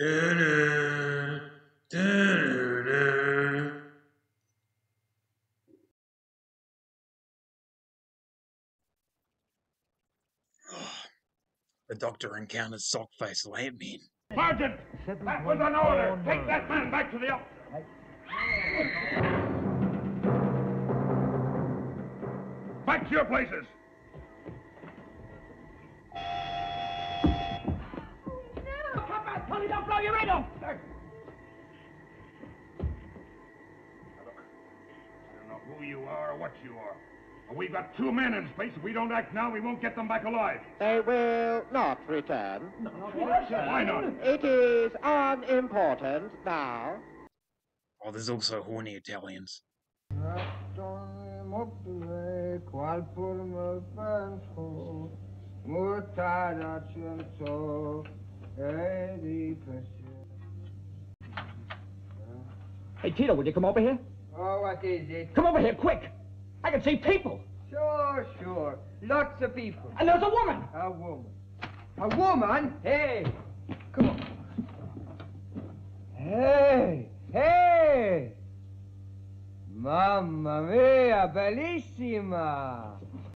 The doctor encounters Sockface Lampman. Sergeant, that was an order. Take that man back to the up. Back to your places. Back, Tony, don't blow your head off! I don't know who you are or what you are. But we've got two men in space. If we don't act now, we won't get them back alive. They will not return. Why not? It is unimportant now. Oh, there's also horny Italians. qual pur me penso, mutare accento riflessione. Hey, Tito, would you come over here? Oh, what is it? Come over here, quick! I can see people! Sure, sure. Lots of people. And there's a woman! A woman. A woman? Hey, come on. Hey, hey! Mamma mia, bellissima!